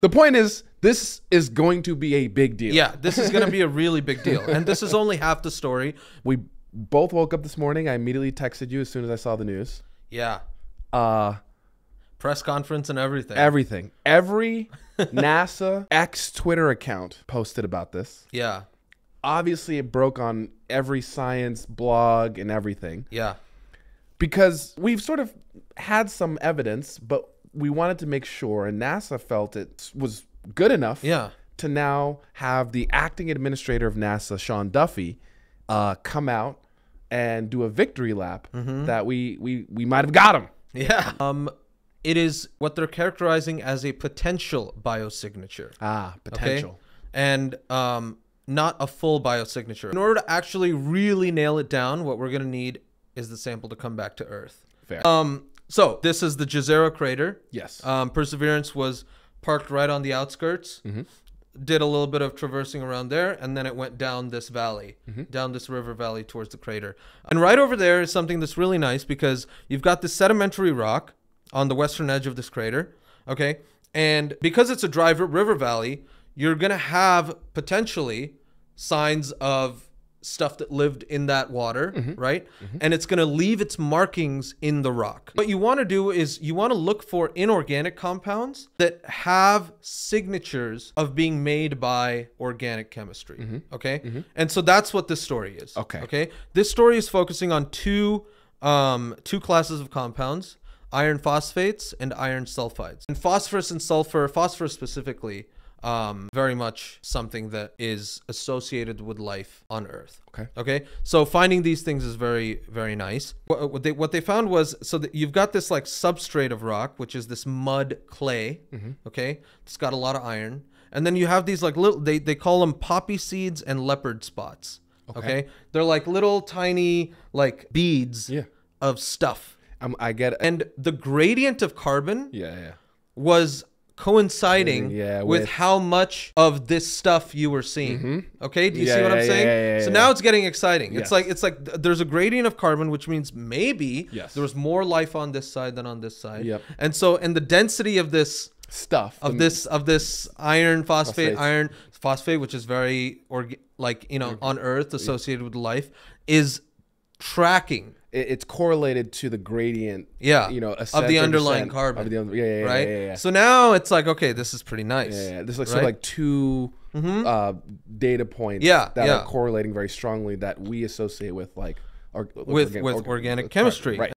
The point is, this is going to be a big deal. Yeah, this is going to be a really big deal. And this is only half the story. We both woke up this morning. I immediately texted you as soon as I saw the news. Yeah. Uh, Press conference and everything. everything. Every NASA X Twitter account posted about this. yeah. Obviously, it broke on every science blog and everything Yeah. because we've sort of had some evidence, but we wanted to make sure, and NASA felt it was good enough Yeah. to now have the acting administrator of NASA, Sean Duffy, uh, come out and do a victory lap Mm-hmm. that we we we might have got him. Yeah. Um it is what they're characterizing as a potential biosignature. Ah, Okay? potential. And um not a full biosignature. In order to actually really nail it down, what we're going to need is the sample to come back to Earth. Fair. Um so this is the Jezero crater. yes. Um, Perseverance was parked right on the outskirts. Did a little bit of traversing around there, and then it went down this valley, down this river valley towards the crater. And right over there is something that's really nice because you've got this sedimentary rock on the western edge of this crater. Okay, and because it's a dry river valley, you're gonna have potentially signs of stuff that lived in that water, mm-hmm. right? Mm-hmm. And it's going to leave its markings in the rock. What you want to do is you want to look for inorganic compounds that have signatures of being made by organic chemistry, mm-hmm. okay? And so that's what this story is. Okay. Okay? This story is focusing on two um two classes of compounds, iron phosphates and iron sulfides. And phosphorus and sulfur, phosphorus specifically, um, very much something that is associated with life on Earth. Okay. Okay. So finding these things is very, very nice. What, what they what they found was so that you've got this like substrate of rock, which is this mud clay. Okay. It's got a lot of iron, and then you have these like little they they call them poppy seeds and leopard spots. Okay. They're like little tiny like beads Yeah. of stuff. Um, I get it. And the gradient of carbon Yeah, yeah. was coinciding Yeah, with, with- how much of this stuff you were seeing. Mm-hmm. Okay, do you Yeah, see what I'm yeah, saying? yeah, yeah, so now it's getting exciting. It's like it's like th- there's a gradient of carbon, which means maybe Yes. there was more life on this side than on this side. Yep. And so and the density of this Stuff. of this of this iron phosphate Phosphates. iron phosphate which is very org- like you know mm-hmm. on earth associated with life is tracking it- it's correlated to the gradient. yeah You know, of the underlying carbon Of the, yeah, yeah, yeah, right Yeah, yeah, so now it's like okay this is pretty nice Yeah, yeah. There's like right? sort of like two uh, data points Yeah, that are correlating very strongly that we associate with like or, with with organic chemistry Right.